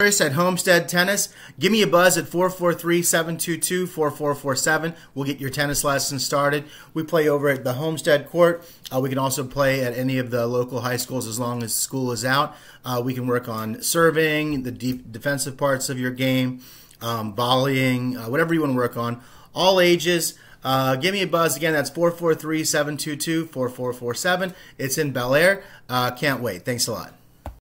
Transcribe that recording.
Chris at Homestead Tennis. Give me a buzz at 443-722-4447. We'll get your tennis lesson started. We play over at the Homestead Court. Uh, we can also play at any of the local high schools as long as school is out. Uh, we can work on serving, the deep defensive parts of your game, um, volleying, uh, whatever you want to work on. All ages. Uh, give me a buzz again. That's 443 722 4447. It's in Bel Air. Uh, can't wait. Thanks a lot.